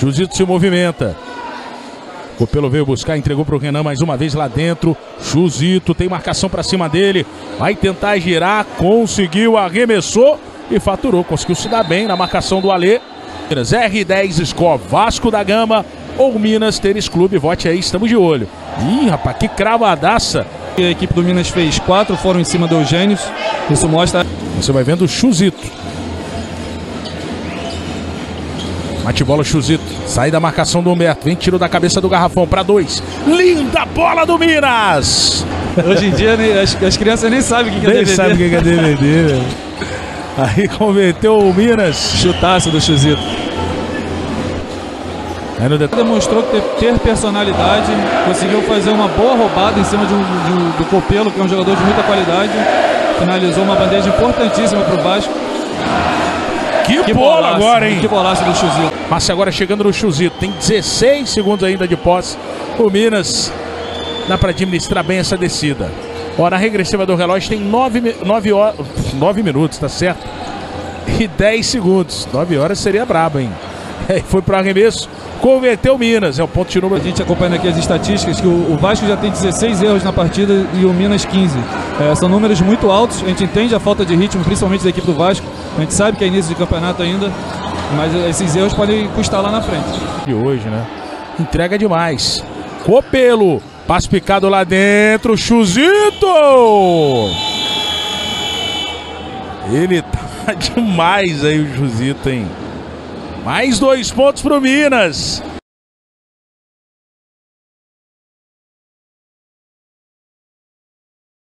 Jusito se movimenta. O Pelo veio buscar, entregou para o Renan mais uma vez lá dentro. Jusito tem marcação para cima dele. Vai tentar girar, conseguiu, arremessou e faturou. Conseguiu se dar bem na marcação do Alê. R10 Score Vasco da Gama ou Minas Tênis Clube. Vote aí, estamos de olho. Ih, rapaz, que cravadaça. A equipe do Minas fez quatro, foram em cima do Eugênios. Isso mostra. Você vai vendo o Chuzito. Mate bola Chuzito. Sai da marcação do Humberto. Vem tiro da cabeça do garrafão para dois. Linda bola do Minas! Hoje em dia as, as crianças nem sabem o que, é DVD. Nem sabem o que é DVD, Aí converteu o Minas. Chutaço do Chuzito. Demonstrou ter, ter, personalidade, conseguiu fazer uma boa roubada em cima de um, de um, do Copelo, que é um jogador de muita qualidade. Finalizou uma bandeja importantíssima para o Vasco. Que, que bola bolaço, agora, hein? Que bolaço do Chuzito. Mas agora chegando no Chuzito. Tem 16 segundos ainda de posse. O Minas dá para administrar bem essa descida. Hora regressiva do relógio tem 9, 9, horas, 9 minutos, tá certo? E 10 segundos. 9 horas seria brabo, hein? Foi pro arremesso converteu Minas. É o ponto de número. A gente acompanhando aqui as estatísticas que o, Vasco já tem 16 erros na partida e o Minas 15. É, são números muito altos. A gente entende a falta de ritmo, principalmente da equipe do Vasco. A gente sabe que é início de campeonato ainda, mas esses erros podem custar lá na frente. De hoje, né? Entrega demais. Copelo, passe picado lá dentro, Chuzito! Ele tá demais aí o Chuzito, hein? Mais dois pontos pro Minas.